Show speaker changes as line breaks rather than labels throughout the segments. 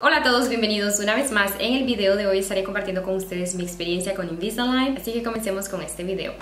Hola a todos, bienvenidos una vez más. En el video de hoy estaré compartiendo con ustedes mi experiencia con Invisalign, así que comencemos con este video.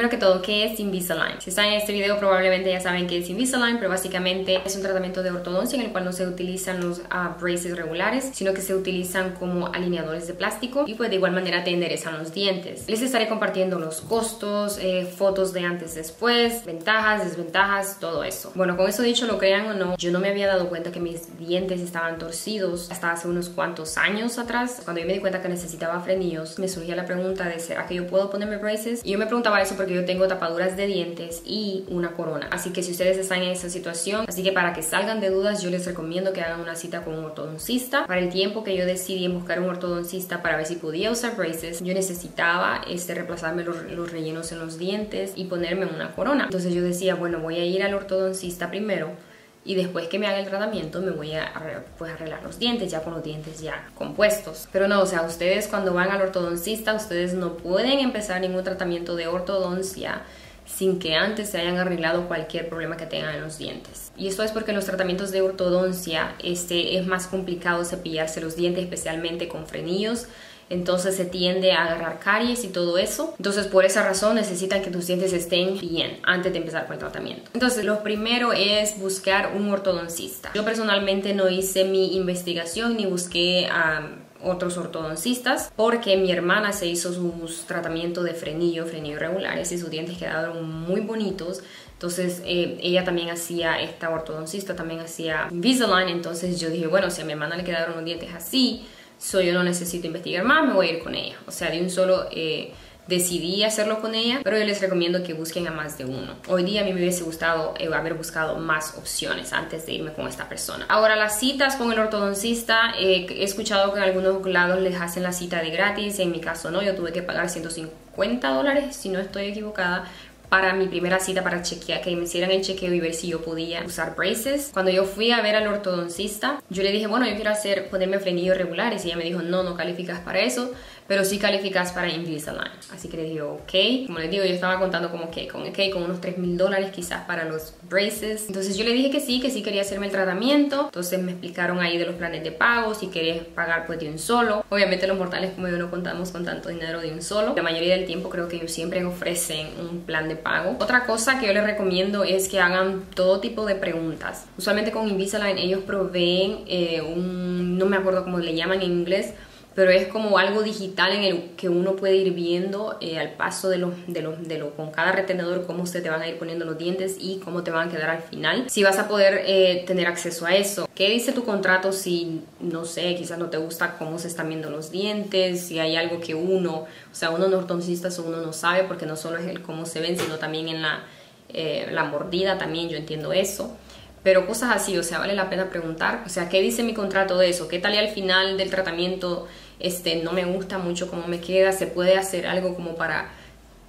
Primero que todo, ¿qué es Invisalign? Si están en este video probablemente ya saben qué es Invisalign, pero básicamente es un tratamiento de ortodoncia en el cual no se utilizan los uh, braces regulares, sino que se utilizan como alineadores de plástico y pues de igual manera te enderezan los dientes. Les estaré compartiendo los costos, eh, fotos de antes después, ventajas, desventajas, todo eso. Bueno, con eso dicho, lo crean o no, yo no me había dado cuenta que mis dientes estaban torcidos hasta hace unos cuantos años atrás. Cuando yo me di cuenta que necesitaba frenillos, me surgía la pregunta de ¿será que yo puedo ponerme braces? Y yo me preguntaba eso porque yo tengo tapaduras de dientes y una corona. Así que si ustedes están en esa situación, así que para que salgan de dudas, yo les recomiendo que hagan una cita con un ortodoncista. Para el tiempo que yo decidí en buscar un ortodoncista para ver si podía usar braces, yo necesitaba este, reemplazarme los, los rellenos en los dientes y ponerme una corona. Entonces yo decía, bueno, voy a ir al ortodoncista primero y después que me haga el tratamiento me voy a pues, arreglar los dientes, ya con los dientes ya compuestos. Pero no, o sea, ustedes cuando van al ortodoncista, ustedes no pueden empezar ningún tratamiento de ortodoncia sin que antes se hayan arreglado cualquier problema que tengan en los dientes. Y esto es porque en los tratamientos de ortodoncia este, es más complicado cepillarse los dientes, especialmente con frenillos entonces se tiende a agarrar caries y todo eso. Entonces por esa razón necesitan que tus dientes estén bien antes de empezar con el tratamiento. Entonces lo primero es buscar un ortodoncista. Yo personalmente no hice mi investigación ni busqué a otros ortodoncistas porque mi hermana se hizo sus tratamientos de frenillo, frenillo regulares y sus dientes quedaron muy bonitos. Entonces eh, ella también hacía, esta ortodoncista también hacía Invisalign, entonces yo dije, bueno, si a mi hermana le quedaron los dientes así, so yo no necesito investigar más, me voy a ir con ella. O sea, de un solo eh, decidí hacerlo con ella, pero yo les recomiendo que busquen a más de uno. Hoy día a mí me hubiese gustado eh, haber buscado más opciones antes de irme con esta persona. Ahora, las citas con el ortodoncista, eh, he escuchado que en algunos lados les hacen la cita de gratis, en mi caso no, yo tuve que pagar 150 dólares, si no estoy equivocada, para mi primera cita para chequear, que me hicieran el chequeo y ver si yo podía usar braces. Cuando yo fui a ver al ortodoncista, yo le dije, bueno, yo quiero hacer, ponerme frenillos regulares y ella me dijo, no, no calificas para eso, pero sí calificas para Invisalign. Así que le dije, ok. Como les digo, yo estaba contando como que con, okay, con unos 3 mil dólares quizás para los braces. Entonces yo le dije que sí, que sí quería hacerme el tratamiento. Entonces me explicaron ahí de los planes de pago, si querías pagar pues de un solo. Obviamente los mortales como yo no contamos con tanto dinero de un solo. La mayoría del tiempo creo que ellos siempre ofrecen un plan de pago. Otra cosa que yo les recomiendo es que hagan todo tipo de preguntas. Usualmente con Invisalign ellos proveen eh, un, no me acuerdo cómo le llaman en inglés, pero es como algo digital en el que uno puede ir viendo eh, al paso de lo, de, lo, de lo, con cada retenedor cómo se te van a ir poniendo los dientes y cómo te van a quedar al final. Si vas a poder eh, tener acceso a eso. ¿Qué dice tu contrato si, no sé, quizás no te gusta cómo se están viendo los dientes? Si hay algo que uno, o sea, uno no ortodoncista, uno no sabe porque no solo es el cómo se ven, sino también en la, eh, la mordida, también yo entiendo eso pero cosas así, o sea, vale la pena preguntar, o sea, ¿qué dice mi contrato de eso? ¿Qué tal y al final del tratamiento este, no me gusta mucho cómo me queda? ¿Se puede hacer algo como para,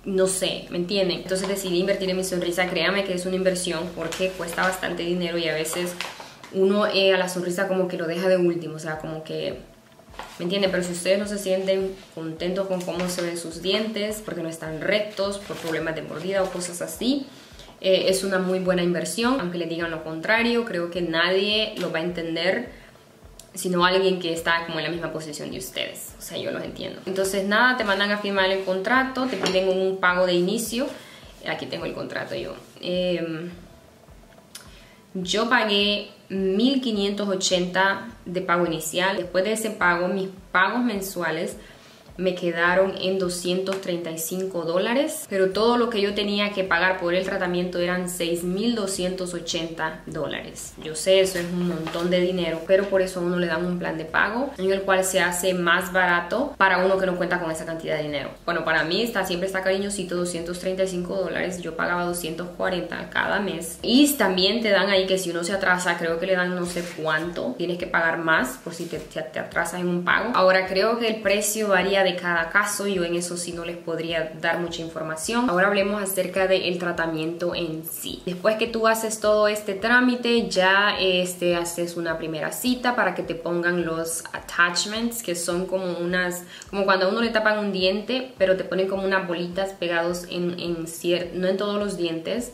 no sé, ¿me entienden? Entonces decidí invertir en mi sonrisa, créame que es una inversión porque cuesta bastante dinero y a veces uno eh, a la sonrisa como que lo deja de último, o sea, como que ¿Me entienden? Pero si ustedes no se sienten contentos con cómo se ven sus dientes, porque no están rectos, por problemas de mordida o cosas así, eh, es una muy buena inversión, aunque le digan lo contrario, creo que nadie lo va a entender sino alguien que está como en la misma posición de ustedes, o sea, yo los entiendo. Entonces, nada, te mandan a firmar el contrato, te piden un pago de inicio, aquí tengo el contrato yo. Em, yo pagué 1580 de pago inicial, después de ese pago, mis pagos mensuales me quedaron en 235 dólares, pero todo lo que yo tenía que pagar por el tratamiento eran 6.280 dólares. Yo sé, eso es un montón de dinero, pero por eso a uno le dan un plan de pago en el cual se hace más barato para uno que no cuenta con esa cantidad de dinero. Bueno, para mí está siempre está cariñosito 235 dólares, yo pagaba 240 cada mes y también te dan ahí que si uno se atrasa, creo que le dan no sé cuánto, tienes que pagar más por si te, te atrasas en un pago. Ahora creo que el precio varía de de cada caso, yo en eso sí no les podría dar mucha información. Ahora hablemos acerca del tratamiento en sí. Después que tú haces todo este trámite, ya este, haces una primera cita para que te pongan los attachments, que son como unas, como cuando a uno le tapan un diente, pero te ponen como unas bolitas pegados en, en no en todos los dientes,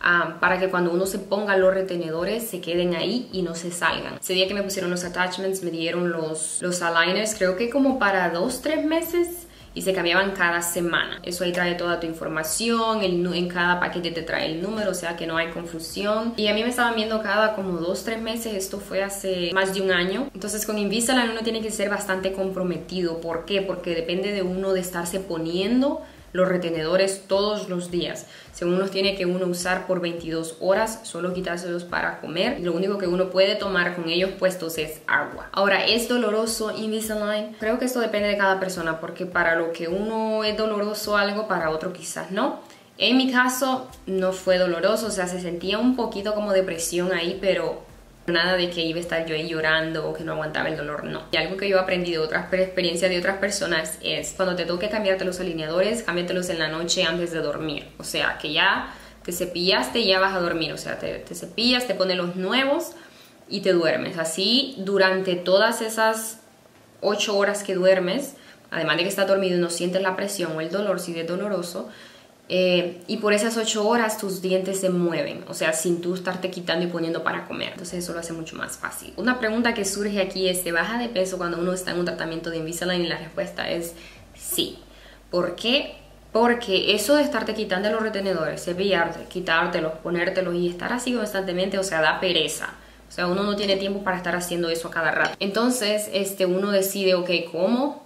Ah, para que cuando uno se ponga los retenedores se queden ahí y no se salgan. Ese día que me pusieron los attachments me dieron los, los aligners, creo que como para dos, tres meses y se cambiaban cada semana. Eso ahí trae toda tu información, el, en cada paquete te trae el número, o sea que no hay confusión. Y a mí me estaban viendo cada como dos, tres meses, esto fue hace más de un año. Entonces con Invisalign uno tiene que ser bastante comprometido. ¿Por qué? Porque depende de uno de estarse poniendo los retenedores todos los días. Según los tiene que uno usar por 22 horas, solo quitárselos para comer. Lo único que uno puede tomar con ellos puestos es agua. Ahora, ¿es doloroso Invisalign? Creo que esto depende de cada persona, porque para lo que uno es doloroso algo, para otro quizás no. En mi caso no fue doloroso, o sea, se sentía un poquito como depresión ahí, pero Nada de que iba a estar yo ahí llorando o que no aguantaba el dolor, no. Y algo que yo aprendí de otras experiencias de otras personas es cuando te toque cambiarte los alineadores, cámbiatelos en la noche antes de dormir. O sea, que ya te cepillaste y ya vas a dormir. O sea, te, te cepillas, te pones los nuevos y te duermes. Así durante todas esas 8 horas que duermes, además de que estás dormido y no sientes la presión o el dolor si es doloroso, eh, y por esas 8 horas tus dientes se mueven, o sea, sin tú estarte quitando y poniendo para comer. Entonces eso lo hace mucho más fácil. Una pregunta que surge aquí es, ¿se baja de peso cuando uno está en un tratamiento de Invisalign? Y la respuesta es sí. ¿Por qué? Porque eso de estarte quitando los retenedores, cepillarte, quitártelos, ponértelos y estar así constantemente, o sea, da pereza. O sea, uno no tiene tiempo para estar haciendo eso a cada rato. Entonces, este, uno decide, ok, ¿cómo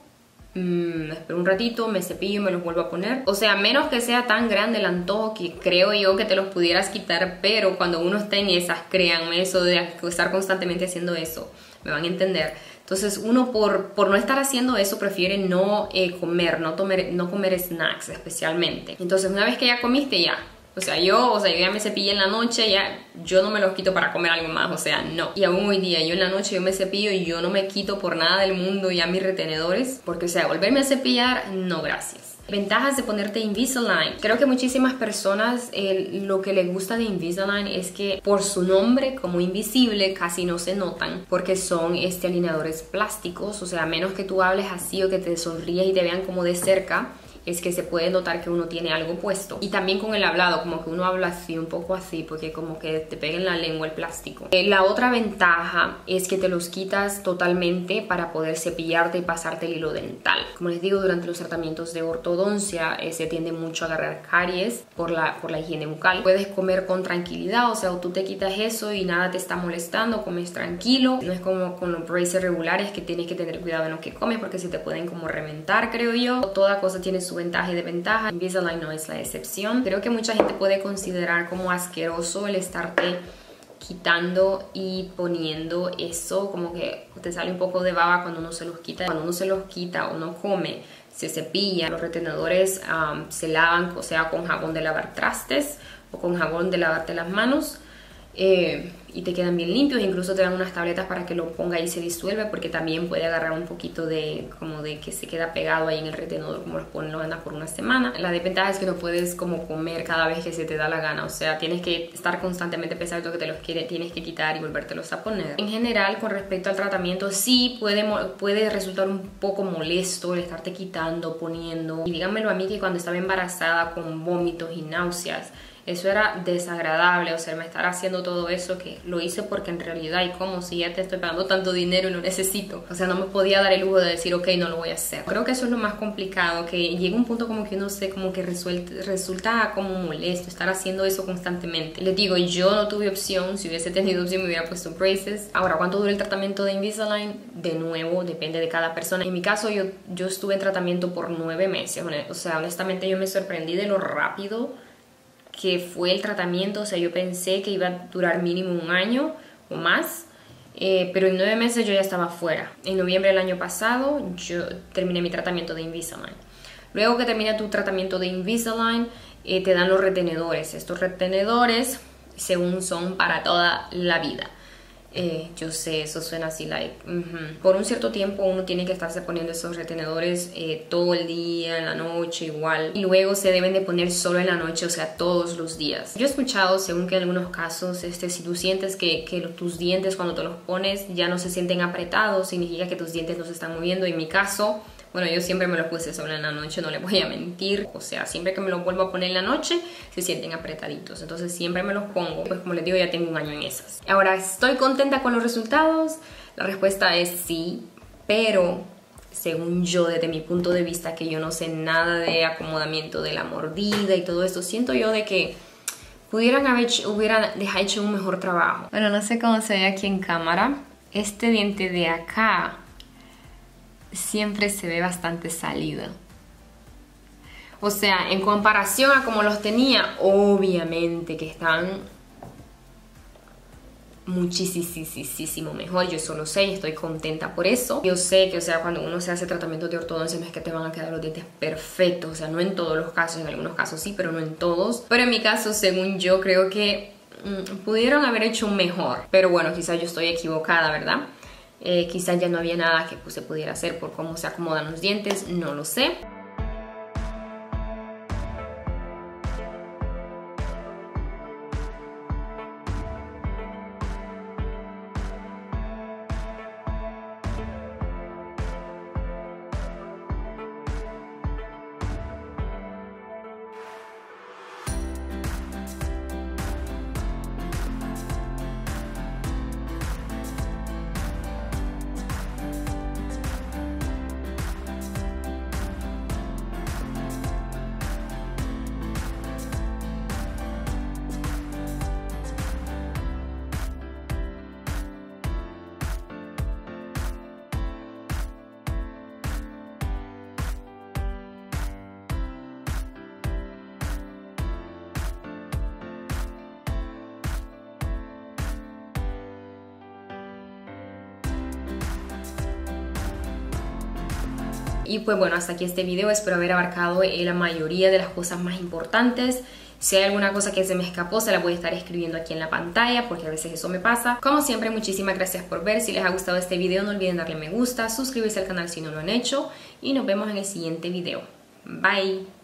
Mm, espero un ratito, me cepillo y me los vuelvo a poner. O sea, menos que sea tan grande el antojo que creo yo que te los pudieras quitar, pero cuando uno está en esas, créanme, eso de estar constantemente haciendo eso, me van a entender. Entonces uno por, por no estar haciendo eso prefiere no eh, comer, no, comer, no comer snacks especialmente. Entonces una vez que ya comiste ya, o sea, yo, o sea, ya me cepillé en la noche, ya yo no me los quito para comer algo más, o sea, no. Y aún hoy día, yo en la noche yo me cepillo y yo no me quito por nada del mundo ya mis retenedores, porque o sea, volverme a cepillar, no gracias. Ventajas de ponerte Invisalign. Creo que muchísimas personas lo que les gusta de Invisalign es que por su nombre como invisible casi no se notan porque son este alineadores plásticos, o sea, a menos que tú hables así o que te sonríes y te vean como de cerca, es que se puede notar que uno tiene algo puesto. Y también con el hablado, como que uno habla así, un poco así, porque como que te pega en la lengua el plástico. Eh, la otra ventaja es que te los quitas totalmente para poder cepillarte y pasarte el hilo dental. Como les digo, durante los tratamientos de ortodoncia eh, se tiende mucho a agarrar caries por la, por la higiene bucal. Puedes comer con tranquilidad, o sea, tú te quitas eso y nada te está molestando, comes tranquilo. No es como con los braces regulares que tienes que tener cuidado en lo que comes porque se te pueden como reventar, creo yo. Toda cosa tiene su ventaja y desventaja. Invisalign no es la excepción. Creo que mucha gente puede considerar como asqueroso el estarte quitando y poniendo eso, como que te sale un poco de baba cuando uno se los quita. Cuando uno se los quita o no come, se cepilla, los retenedores se lavan, o sea, con jabón de lavar trastes o con jabón de lavarte las manos. Eh, y te quedan bien limpios, incluso te dan unas tabletas para que lo ponga y se disuelve porque también puede agarrar un poquito de como de que se queda pegado ahí en el retenedor como los ponen los andas por una semana. La desventaja es que no puedes como comer cada vez que se te da la gana, o sea, tienes que estar constantemente pensando que te los quiere, tienes que quitar y volvértelos a poner. En general, con respecto al tratamiento, sí puede, puede resultar un poco molesto el estarte quitando, poniendo. Y díganmelo a mí que cuando estaba embarazada con vómitos y náuseas, eso era desagradable, o sea, me estar haciendo todo eso que lo hice porque en realidad y como si ya te estoy pagando tanto dinero y lo necesito. O sea, no me podía dar el lujo de decir, ok, no lo voy a hacer. Creo que eso es lo más complicado, que llega un punto como que uno sé, como que resulta como molesto estar haciendo eso constantemente. Les digo, yo no tuve opción, si hubiese tenido opción me hubiera puesto braces. Ahora, ¿cuánto dura el tratamiento de Invisalign? De nuevo, depende de cada persona. En mi caso, yo, yo estuve en tratamiento por nueve meses. O sea, honestamente yo me sorprendí de lo rápido que fue el tratamiento, o sea, yo pensé que iba a durar mínimo un año o más, eh, pero en nueve meses yo ya estaba fuera. En noviembre del año pasado yo terminé mi tratamiento de Invisalign. Luego que termina tu tratamiento de Invisalign, eh, te dan los retenedores. Estos retenedores, según son para toda la vida. Eh, yo sé, eso suena así, like, por un cierto tiempo uno tiene que estarse poniendo esos retenedores eh, todo el día, en la noche, igual. Y luego se deben de poner solo en la noche, o sea, todos los días. Yo he escuchado, según que en algunos casos, este, si tú sientes que, que tus dientes cuando te los pones ya no se sienten apretados, significa que tus dientes no se están moviendo. En mi caso, bueno, yo siempre me lo puse solo en la noche, no le voy a mentir. O sea, siempre que me lo vuelvo a poner en la noche, se sienten apretaditos. Entonces siempre me los pongo. Pues como les digo, ya tengo un año en esas. Ahora, ¿estoy contenta con los resultados? La respuesta es sí, pero según yo, desde mi punto de vista, que yo no sé nada de acomodamiento de la mordida y todo esto, siento yo de que pudieran haber hecho, hecho un mejor trabajo. Bueno, no sé cómo se ve aquí en cámara. Este diente de acá siempre se ve bastante salido. O sea, en comparación a como los tenía, obviamente que están muchísimo mejor. Yo eso lo sé y estoy contenta por eso. Yo sé que, o sea, cuando uno se hace tratamiento de ortodoncia no es que te van a quedar los dientes perfectos. O sea, no en todos los casos, en algunos casos sí, pero no en todos. Pero en mi caso, según yo, creo que mm, pudieron haber hecho mejor. Pero bueno, quizás yo estoy equivocada, ¿verdad? Eh, quizás ya no había nada que pues, se pudiera hacer por cómo se acomodan los dientes, no lo sé. Y pues bueno, hasta aquí este video. Espero haber abarcado eh, la mayoría de las cosas más importantes. Si hay alguna cosa que se me escapó, se la voy a estar escribiendo aquí en la pantalla porque a veces eso me pasa. Como siempre, muchísimas gracias por ver. Si les ha gustado este video, no olviden darle me gusta, suscribirse al canal si no lo han hecho y nos vemos en el siguiente video. Bye.